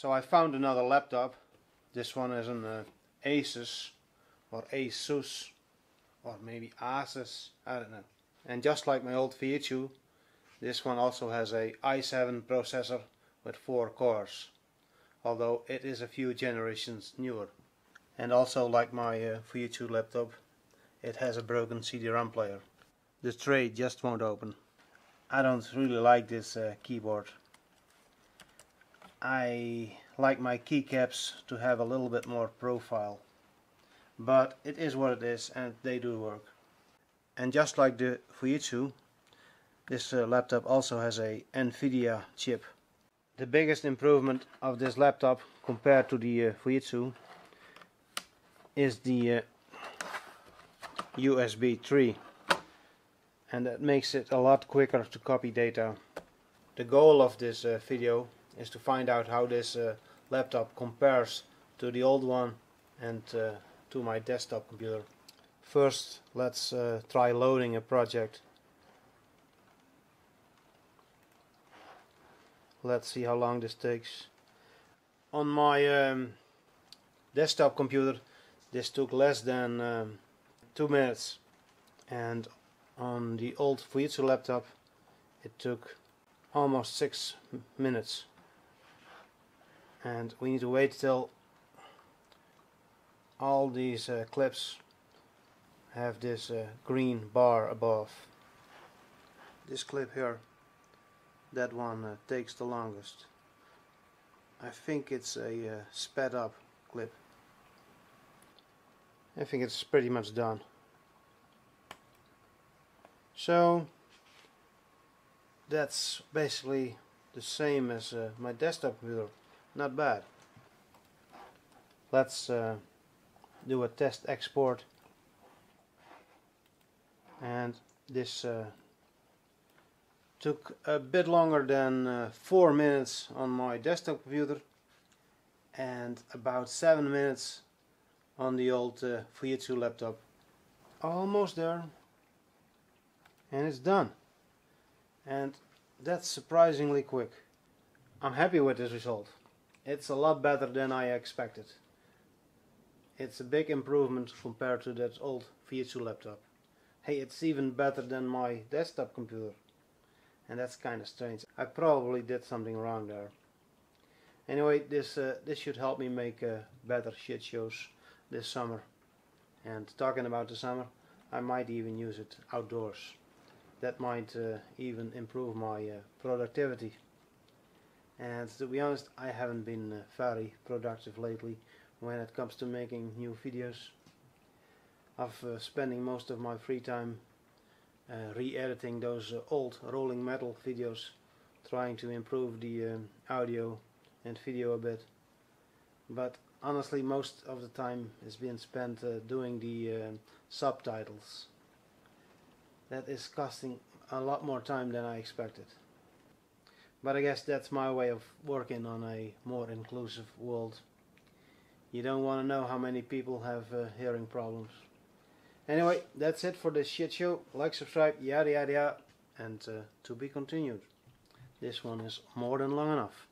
So I found another laptop. This one is an uh, Asus or Asus or maybe Asus, I don't know. And just like my old Fujitsu, this one also has a i7 processor with 4 cores, although it is a few generations newer. And also like my uh, Fujitsu laptop, it has a broken CD-ROM player. The tray just won't open. I don't really like this uh, keyboard. I like my keycaps to have a little bit more profile. But it is what it is and they do work. And just like the Fujitsu, this uh, laptop also has a Nvidia chip. The biggest improvement of this laptop compared to the uh, Fujitsu is the uh, USB 3 and that makes it a lot quicker to copy data. The goal of this uh, video is to find out how this uh, laptop compares to the old one and uh, to my desktop computer. First let's uh, try loading a project. Let's see how long this takes. On my um, desktop computer this took less than um, two minutes and on the old Fujitsu laptop it took almost six minutes and we need to wait till all these uh, clips have this uh, green bar above. This clip here that one uh, takes the longest. I think it's a uh, sped up clip. I think it's pretty much done. So that's basically the same as uh, my desktop computer not bad. Let's uh, do a test export. And this uh, took a bit longer than uh, four minutes on my desktop computer and about seven minutes on the old uh, Fujitsu laptop. Almost there. And it's done. And that's surprisingly quick. I'm happy with this result it's a lot better than I expected. It's a big improvement compared to that old Fujitsu laptop. Hey it's even better than my desktop computer. And that's kinda strange. I probably did something wrong there. Anyway this uh, this should help me make uh, better shit shows this summer. And talking about the summer I might even use it outdoors. That might uh, even improve my uh, productivity and to be honest I haven't been uh, very productive lately when it comes to making new videos. I've uh, spending most of my free time uh, re-editing those uh, old rolling metal videos trying to improve the um, audio and video a bit. But honestly most of the time is being spent uh, doing the uh, subtitles. That is costing a lot more time than I expected but I guess that's my way of working on a more inclusive world. You don't want to know how many people have uh, hearing problems. Anyway that's it for this shit show. Like subscribe yada yada yada and uh, to be continued. This one is more than long enough